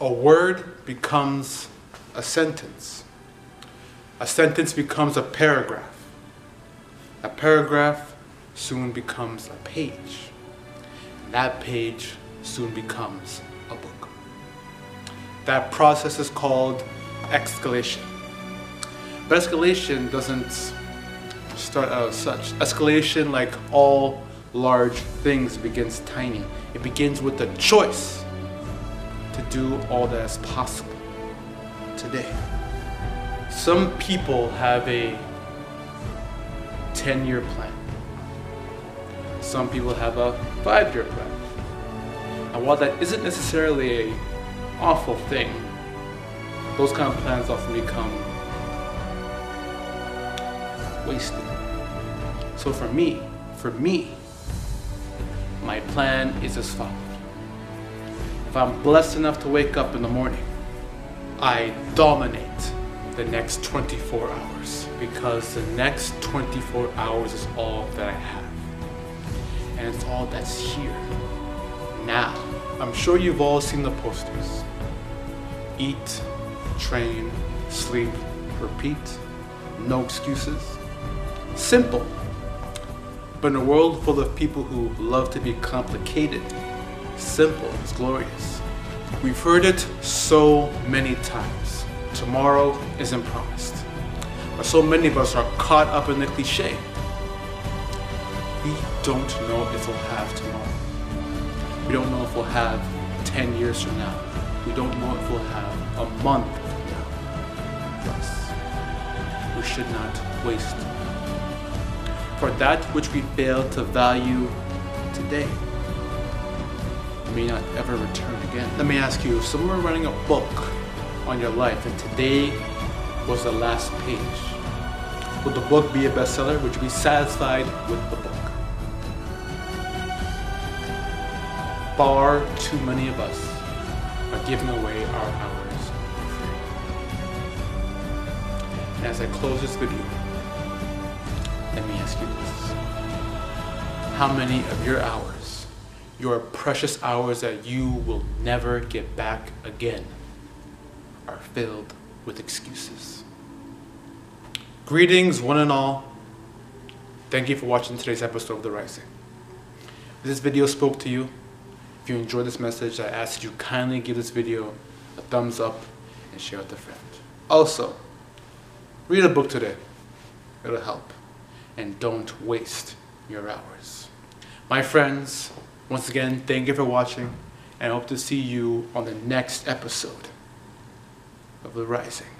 a word becomes a sentence. A sentence becomes a paragraph. A paragraph soon becomes a page. And that page soon becomes a book. That process is called escalation. But escalation doesn't start out as such. Escalation, like all large things, begins tiny. It begins with a choice to do all that is possible today. Some people have a 10 year plan. Some people have a 5 year plan. And while that isn't necessarily a awful thing, those kind of plans often become wasted. So for me, for me, my plan is as follows. If I'm blessed enough to wake up in the morning, I dominate the next 24 hours because the next 24 hours is all that I have. And it's all that's here. Now, I'm sure you've all seen the posters. Eat, train, sleep, repeat, no excuses. Simple. But in a world full of people who love to be complicated, simple it's glorious. We've heard it so many times. Tomorrow isn't promised. But so many of us are caught up in the cliche. We don't know if we'll have tomorrow. We don't know if we'll have 10 years from now. We don't know if we'll have a month from now. Thus, we should not waste for that which we fail to value today may not ever return again. Let me ask you, if someone were writing a book on your life and today was the last page, would the book be a bestseller? Would you be satisfied with the book? Far too many of us are giving away our hours. And as I close this video, let me ask you this. How many of your hours, your precious hours that you will never get back again, are filled with excuses? Greetings, one and all. Thank you for watching today's episode of The Rising. If this video spoke to you, if you enjoyed this message, I ask that you kindly give this video a thumbs up and share it with a friend. Also, read a book today. It'll help and don't waste your hours. My friends, once again, thank you for watching and hope to see you on the next episode of The Rising.